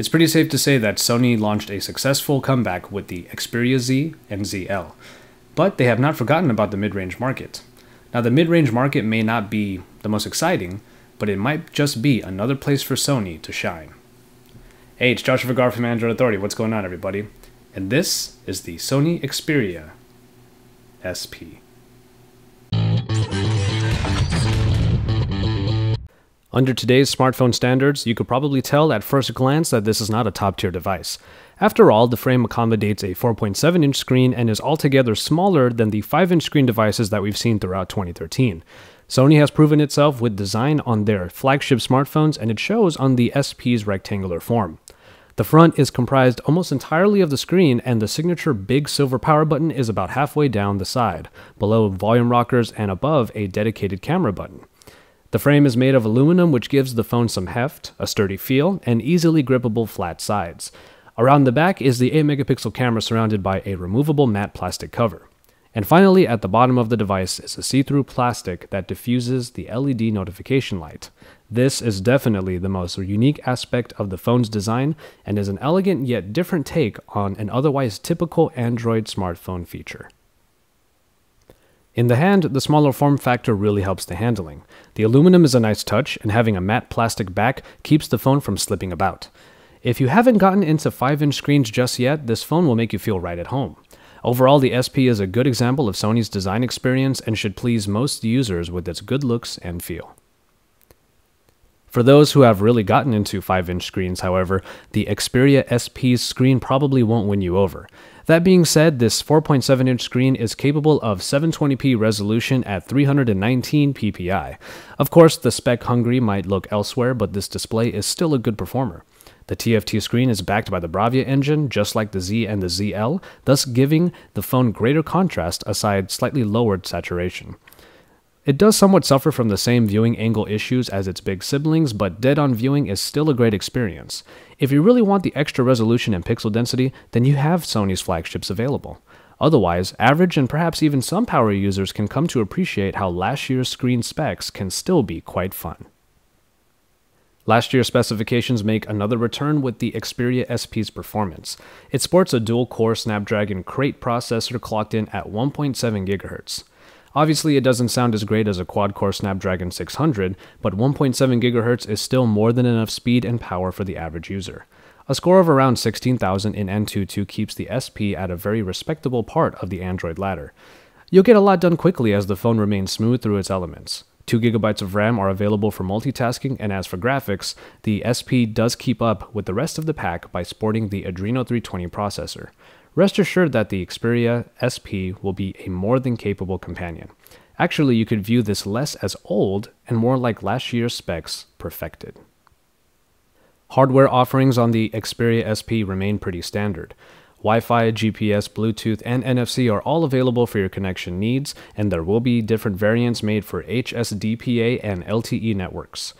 It's pretty safe to say that Sony launched a successful comeback with the Xperia Z and ZL, but they have not forgotten about the mid range market. Now, the mid range market may not be the most exciting, but it might just be another place for Sony to shine. Hey, it's Joshua Vergara from Android Authority. What's going on, everybody? And this is the Sony Xperia SP. Under today's smartphone standards, you could probably tell at first glance that this is not a top tier device. After all, the frame accommodates a 4.7 inch screen and is altogether smaller than the 5 inch screen devices that we've seen throughout 2013. Sony has proven itself with design on their flagship smartphones, and it shows on the SP's rectangular form. The front is comprised almost entirely of the screen, and the signature big silver power button is about halfway down the side, below volume rockers and above a dedicated camera button. The frame is made of aluminum, which gives the phone some heft, a sturdy feel, and easily grippable flat sides. Around the back is the 8 megapixel camera surrounded by a removable matte plastic cover. And finally, at the bottom of the device is a see through plastic that diffuses the LED notification light. This is definitely the most unique aspect of the phone's design and is an elegant yet different take on an otherwise typical Android smartphone feature. In the hand, the smaller form factor really helps the handling. The aluminum is a nice touch, and having a matte plastic back keeps the phone from slipping about. If you haven't gotten into 5 inch screens just yet, this phone will make you feel right at home. Overall, the SP is a good example of Sony's design experience and should please most users with its good looks and feel. For those who have really gotten into 5 inch screens, however, the Xperia SP's screen probably won't win you over. That being said, this 4.7 inch screen is capable of 720p resolution at 319 ppi. Of course, the spec hungry might look elsewhere, but this display is still a good performer. The TFT screen is backed by the Bravia engine, just like the Z and the ZL, thus giving the phone greater contrast aside slightly lowered saturation. It does somewhat suffer from the same viewing angle issues as its big siblings, but dead on viewing is still a great experience. If you really want the extra resolution and pixel density, then you have Sony's flagships available. Otherwise, average and perhaps even some power users can come to appreciate how last year's screen specs can still be quite fun. Last year's specifications make another return with the Xperia SP's performance. It sports a dual core Snapdragon Krait processor clocked in at 1.7 GHz. Obviously, it doesn't sound as great as a quad core Snapdragon 600, but 1.7 GHz is still more than enough speed and power for the average user. A score of around 16,000 in Antutu keeps the SP at a very respectable part of the Android ladder. You'll get a lot done quickly as the phone remains smooth through its elements. 2GB of RAM are available for multitasking, and as for graphics, the SP does keep up with the rest of the pack by sporting the Adreno 320 processor. Rest assured that the Xperia SP will be a more than capable companion. Actually, you could view this less as old and more like last year's specs perfected. Hardware offerings on the Xperia SP remain pretty standard. Wi Fi, GPS, Bluetooth, and NFC are all available for your connection needs, and there will be different variants made for HSDPA and LTE networks.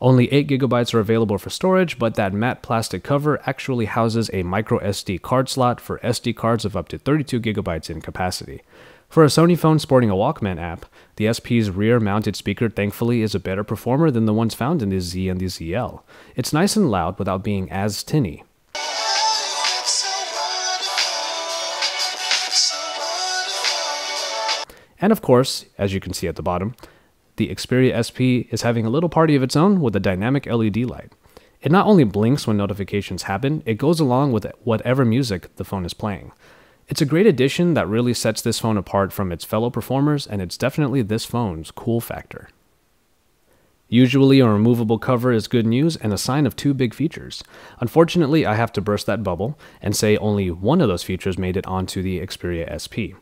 Only 8 gigabytes are available for storage, but that matte plastic cover actually houses a micro SD card slot for SD cards of up to 32 gigabytes in capacity. For a Sony phone sporting a Walkman app, the SP's rear mounted speaker thankfully is a better performer than the ones found in the Z and the ZL. It's nice and loud without being as tinny. And of course, as you can see at the bottom, the Xperia SP is having a little party of its own with a dynamic LED light. It not only blinks when notifications happen, it goes along with whatever music the phone is playing. It's a great addition that really sets this phone apart from its fellow performers, and it's definitely this phone's cool factor. Usually, a removable cover is good news and a sign of two big features. Unfortunately, I have to burst that bubble and say only one of those features made it onto the Xperia SP.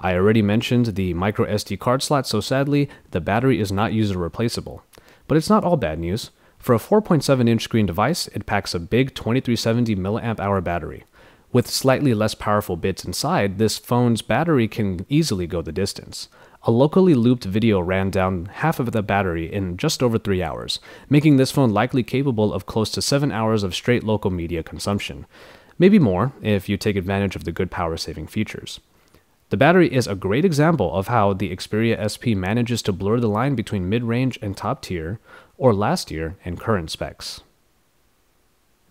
I already mentioned the micro SD card slot, so sadly, the battery is not user replaceable. But it's not all bad news. For a 4.7 inch screen device, it packs a big 2370 mAh battery. With slightly less powerful bits inside, this phone's battery can easily go the distance. A locally looped video ran down half of the battery in just over 3 hours, making this phone likely capable of close to 7 hours of straight local media consumption. Maybe more if you take advantage of the good power saving features. The battery is a great example of how the Xperia SP manages to blur the line between mid range and top tier, or last year and current specs.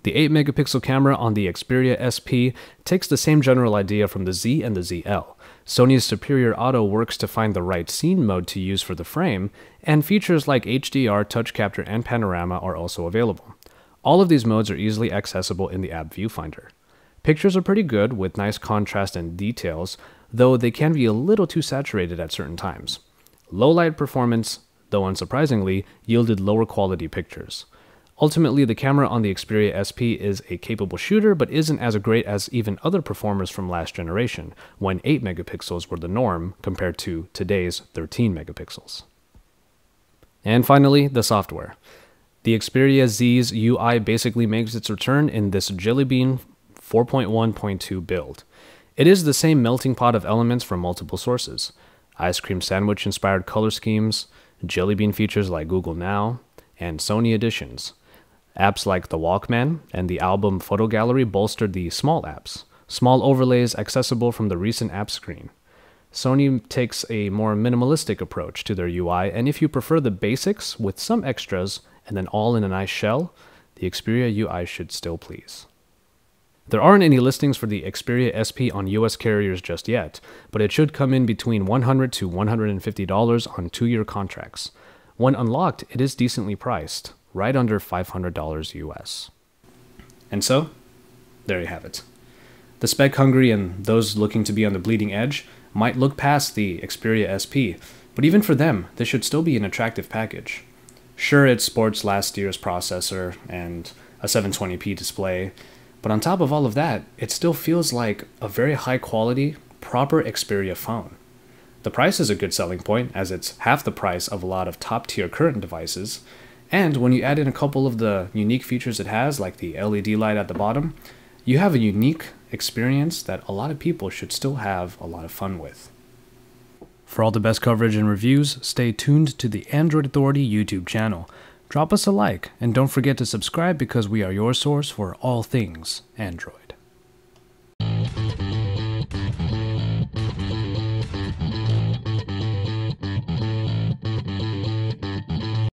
The 8 megapixel camera on the Xperia SP takes the same general idea from the Z and the ZL. Sony's Superior Auto works to find the right scene mode to use for the frame, and features like HDR, touch capture, and panorama are also available. All of these modes are easily accessible in the app viewfinder. Pictures are pretty good with nice contrast and details, though they can be a little too saturated at certain times. Low light performance, though unsurprisingly, yielded lower quality pictures. Ultimately, the camera on the Xperia SP is a capable shooter, but isn't as great as even other performers from last generation, when 8 megapixels were the norm compared to today's 13 megapixels. And finally, the software. The Xperia Z's UI basically makes its return in this Jelly Bean 4.1.2 build. It is the same melting pot of elements from multiple sources ice cream sandwich inspired color schemes, Jelly Bean features like Google Now, and Sony Editions. Apps like the Walkman and the album photo gallery bolstered the small apps, small overlays accessible from the recent app screen. Sony takes a more minimalistic approach to their UI, and if you prefer the basics with some extras and then all in a nice shell, the Xperia UI should still please. There aren't any listings for the Xperia SP on US carriers just yet, but it should come in between 100 to $150 on two year contracts. When unlocked, it is decently priced, right under $500 US. And so, there you have it. The spec hungry and those looking to be on the bleeding edge might look past the Xperia SP, but even for them, this should still be an attractive package. Sure, it sports last year's processor and a 720p display, but on top of all of that, it still feels like a very high quality, proper Xperia phone. The price is a good selling point, as it's half the price of a lot of top tier current devices, and when you add in a couple of the unique features it has, like the LED light at the bottom, you have a unique experience that a lot of people should still have a lot of fun with. For all the best coverage and reviews, stay tuned to the Android Authority YouTube channel. Drop us a like, and don't forget to subscribe because we are your source for all things Android.